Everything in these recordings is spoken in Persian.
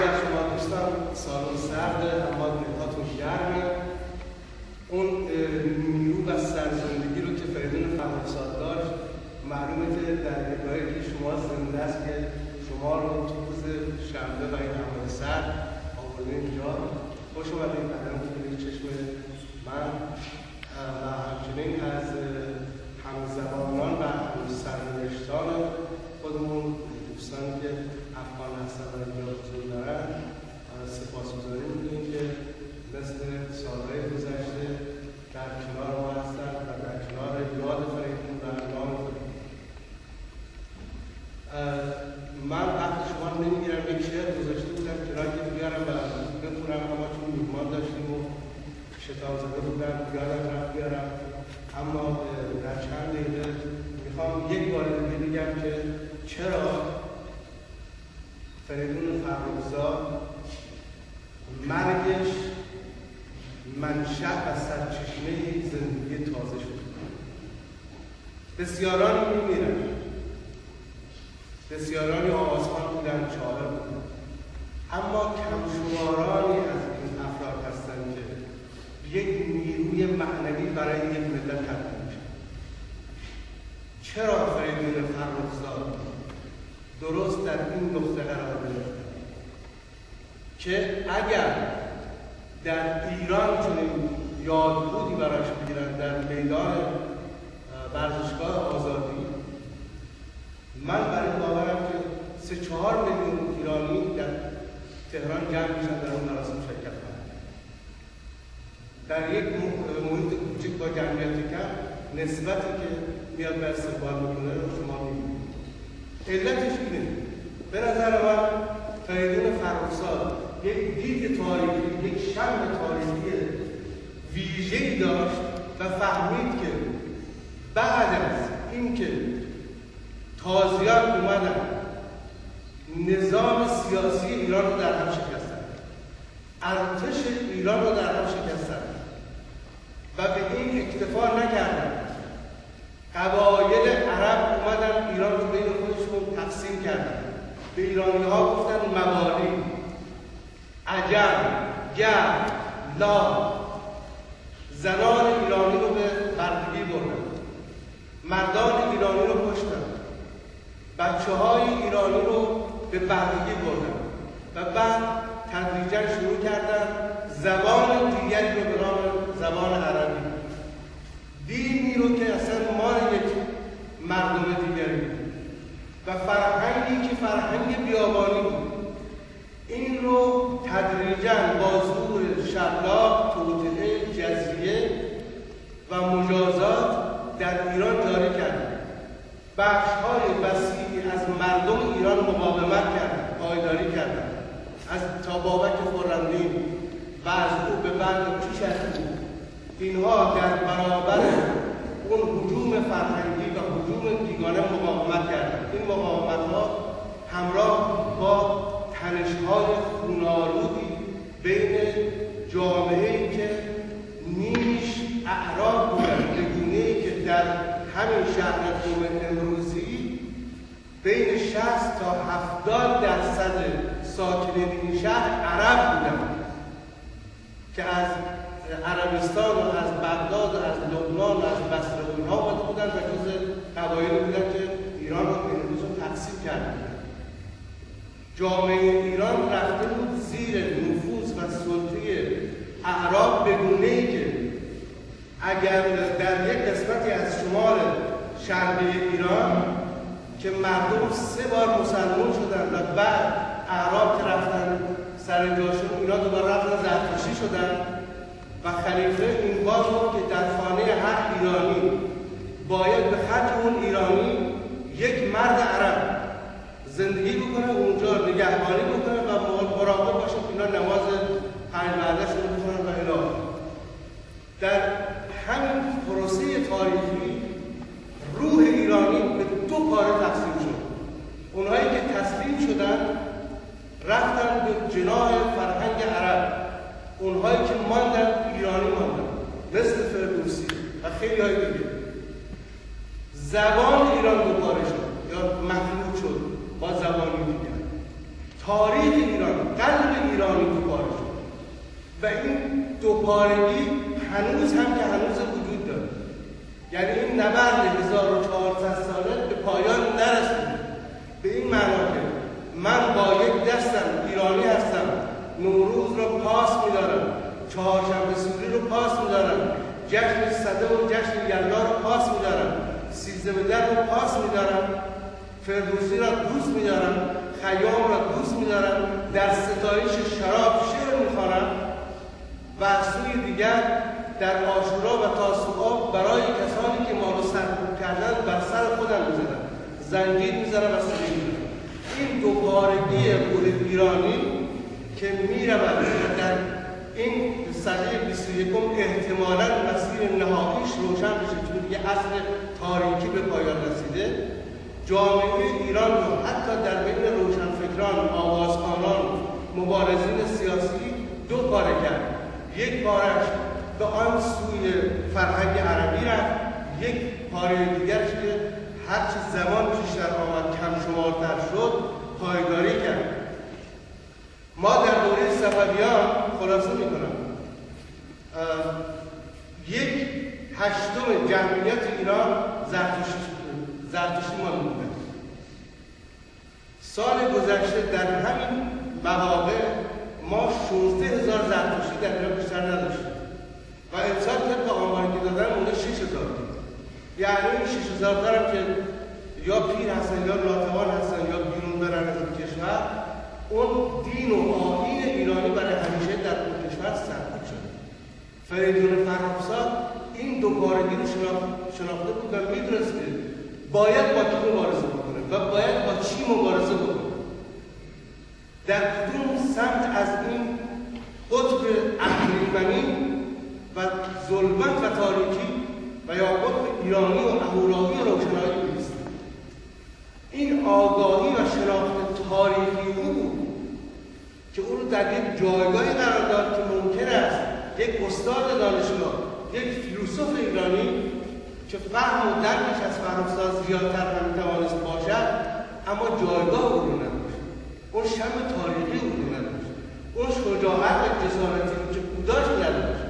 بر شما دوستان سالن سرد اما دلهاتون گرمه اون نیرو و سرزندگی رو که فریدون فرخزاد داشت معلومه که در نگاهی که شما زنده است که شما رو تو روز شنبه و این هوای سرد آورده اینجا. خوش اومدین قدم که چشم من و همچنین از همزبانان و سرنوشتان خودمون دوستانی که افغان هستن و اینجا حضور دارن سپاس گذاری می‌کنیم که مثل سالهای گذشته در کنار ما هستن و در کنار یاد فریدون و نام فریدون من وقت شما نمی‌گیرم یک شعر گذاشته بودم کنار که بیارم و بخونم اما چون میهمان داشتیم و شتاب زده بودم یادم رفت بیارم اما در چند دقیقه می‌خوام یک بار دیگه بگم که چرا فریدون فرخزاد مرگش منشأ و سرچشمه زندگی تازه شد بسیارانی میمیرن. بسیارانی آوازخان بودن شاعر بودن اما کمشمارانی از این افراد هستند که یک نیروی معنوی برای یک ملت تبدیل میشه. چرا فریدون فرخزاد درست در این نقطه قرار گرفت؟ که اگر در ایران چنین یادبودی براش بگیرن در میدان آزادی من برای باورم که سه چهار میلیون ایرانی در تهران جمع میشن در اون مراسم شرکت کنند در یک محیط کوچک با جمعیت کم نسبتی که میاد به استقبال می‌کنه رو شما می‌بینید. علتش اینه. به نظر من فریدون فرخزاد یک دید تاریخی یک شم تاریخی ویژه‌ای داشت و فهمید که بعد از اینکه تازیان اومدن. نظام سیاسی ایران رو در هم شکستن. ارتش ایران رو در هم شکستن. و به این اکتفا نکردن. قبایل عرب اومدن ایران رو بین خودشون تقسیم کردن. به ایرانی ها گفتن موالی. عجم گرد لا زنان ایرانی رو به بردگی بردن مردان ایرانی رو کشتن بچه های ایرانی رو به بردگی بردن. و بعد تدریجا شروع کردن زبان دیگری رو به زبان عربی. دینی رو که اصلا ما یک مردم دیگری و فرهنگی که فرهنگ بیابانی بود. این رو تدریجا با زور شلاق توطعه جزیه و مجازات در ایران جاری کرد بخش های مردم ایران مقاومت کردند پایداری کردند از تا بابک خرمدین و از او به بعد پیش از اینها در برابر اون حجوم فرهنگی و حجوم بیگانه مقاومت کردند این مقاومت ها همراه با تنش های خونالودی بین جامعه ای که نیش اعراب بودن به که در همین شهر بین 60 تا 70 درصد ساکنین این شهر عرب بودن که از عربستان و از بغداد و از لبنان و از بصره اونها آمده بودن و جز قبایلی بودن که ایران رو امروز رو تقسیم کرده جامعه ایران رفته بود زیر نفوذ و سلطه اعراب به ای که اگر در یک قسمتی از شمال شرقی ایران که مردم سه بار مسلمان شدن و بعد اعراب که رفتن سر جاشون اینا دوباره رفتن زرتشتی شدن. و خلیفه این بار بود که در خانه هر ایرانی باید به خط اون ایرانی یک مرد عرب زندگی بکنه اونجا نگهبانی بکنه و مراقب باشه اینا نماز پنج بعدش رو بکنن و در همین پروسه تاریخی دو پاره تقسیم شد. اونهایی که تسلیم شدن رفتن به جناه فرهنگ عرب. اونهایی که ماندن ایرانی ماندن. مثل فردوسی و خیلی های دیگه. زبان ایران دوباره شد. یا محدود شد. با زبانی دیگر. تاریخ ایران قلب ایرانی تو پاره شد. و این دوپارگی هنوز هم که هنوز یعنی این نبرد 1400 ساله به پایان نرسید به این معنا که من با یک دستم ایرانی هستم نوروز رو پاس میدارم چهارشنبه سوری رو پاس میدارم جشن صده و جشن یلدا رو پاس میدارم سیزده در رو پاس میدارم فردوسی را دوست میدارم خیام را دوست میدارم در ستایش شراب شعر می‌خوانم و سوی دیگر در آشورا و تاسوعا برای کسانی که ما رو سرکوب کردن بر سر خودم می‌زنم زنجیر می‌زنم و سوی این دوبارگی بود ایرانی که می‌رود در این سده 21 احتمالا مسیر نهاییش روشن بشه چون یه اصل تاریکی به پایان رسیده. جامعه ایران رو حتی در بین روشنفکران، آوازخانان، مبارزین سیاسی دو پاره کرد. یک پارش به آن سوی فرهنگ عربی رفت یک پاره دیگرش که هرچی زمان بیشتر آمد کم شمارتر شد پایداری کرد. ما در دوره صفویان خلاصه می‌کنم. یک هشتم جمعیت ایران زرتشتی ما بوده سال گذشته در همین مواقع ما 16 هزار زرتشتی در ایران بیشتر نداشتیم. و امسال طبق آماری که دادن مونده 6 هزار یعنی این 6 هزار هم که یا پیر هستن یا ناتوان هستن یا بیرون برن از این کشور اون دین و آیین ایرانی برای همیشه در اون کشور سرکوب شده. فریدون فرخزاد این دو بارگی رو شناخته بود و می‌دونست که باید با کی مبارزه بکنه و باید با چی مبارزه بکنه. در کدوم سمت از این قطب اهریمنی و ظلمت و تاریکی و یا قطب ایرانی و اهورایی روشنایی آگاهی و شناخت تاریخی او که او رو در یک جایگاهی قرار داد که ممکن است یک استاد دانشگاه یک فیلسوف ایرانی که فهم و درکش از فرهنگساز زیادتر هم توانست باشد اما جایگاه او رو نداشت. اون شم تاریخی او رو نداشت. اون شجاعت و جسارتی که او داشت نداشت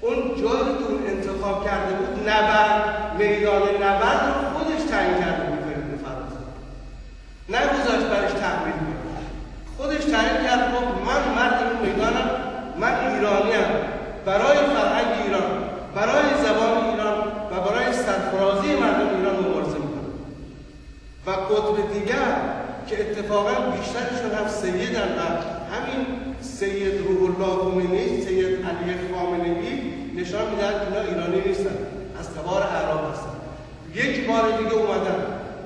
اون جایی که اون انتخاب کرده بود نبرد میدان نبرد رو خودش تعیین کرده بود فرید فرانسه نگذاشت برش تحمیل کنه خودش تعیین کرد گفت من مرد این می‌دانم من ایرانیم برای فرهنگ ایران برای زبان ایران و برای سرفرازی مردم ایران مبارزه می‌کنم و قطب دیگر که اتفاقا بیشترشون هم سیدن و همین سید روح الله خمینی سید علی خامنه‌ای نشان میدن اینا ایرانی نیستن از تبار عرب هستن. یک بار دیگه اومدن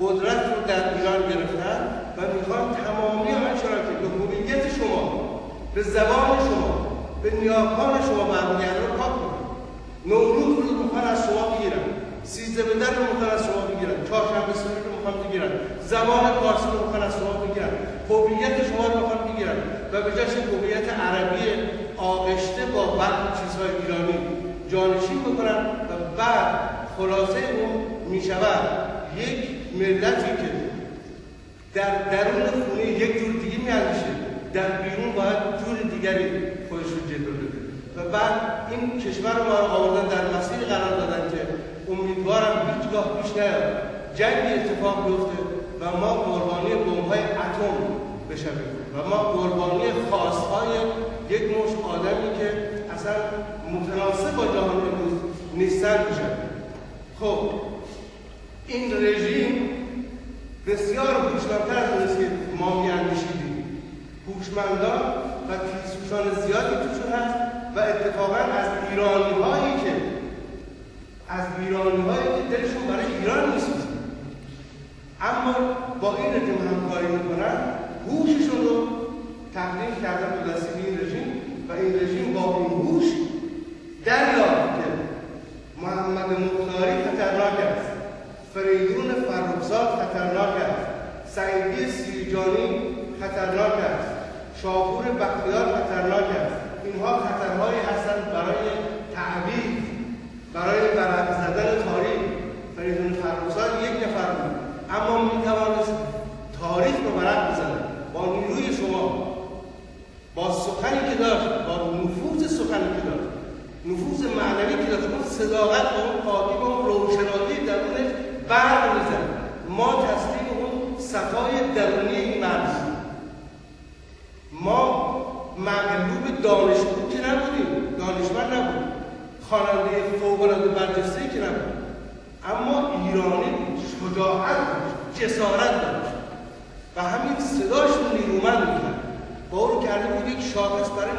قدرت رو در ایران گرفتن و می‌خوان تمامی آنچه که به هویت شما به زبان شما به نیاکان شما برمیگرده پاک کنن. نوروز رو می‌خوان از شما بگیرن. سیزده به در رو می‌خوان از شما بگیرن چهارشنبه سوری رو می‌خوان بگیرن زبان پارسی رو می‌خوان از شما بگیرن هویت شما رو می‌خوان بگیرن و به جاش هویت عربی آغشته با برخی چیزهای ایرانی. جانشین بکنن و بعد خلاصه اون می‌شود. یک ملتی که در درون خونه یک جور دیگه میاندیشه. در بیرون باید جور دیگری خودش رو جلو بده. و بعد این کشور رو ما آوردن در مسیر قرار دادن که امیدوارم هیچگاه پیش نیاد. جنگی اتفاق بیفته و ما قربانی بمب‌های اتم بشویم و ما قربانی خواستهای یک مش آدمی که اصلا متناسب با جهان امروز نیستن میشن خب این رژیم بسیار هوشمندتر از که ما میاندیشیدیم هوشمندان و تیزهوشان زیادی توشون هست و اتفاقا از ایرانی هایی که از ایرانی هایی که دلشون برای ایران میسوزن اما با این رژیم همکاری می‌کنن هوششون رو تقدیم کردن به دست این رژیم و این رژیم با این هوش دریافت که محمد مختاری خطرناک است فریدون فرخزاد خطرناک است سعیدی سیرجانی خطرناک است شاپور بختیار خطرناک است اینها خطرهایی هستند برای تعبیر برای برق زدن تاریخ فریدون فرخزاد یک نفر بود اما می‌توانست تاریخ رو برق بزنه با نیروی شما صداقت و اون پاکی و اون روشنایی درونش برق میزن ما تسلیم اون صفای درونی این مرد ما مغلوب دانشجو که نبودیم. دانشمند نبودیم. خواننده فوق‌العاده برجسته که نبودیم. اما ایرانی شجاعت جسارت داشت. و همین صداش رو نیرومند می‌کرد. با او رو کرده بود یک شاخص برای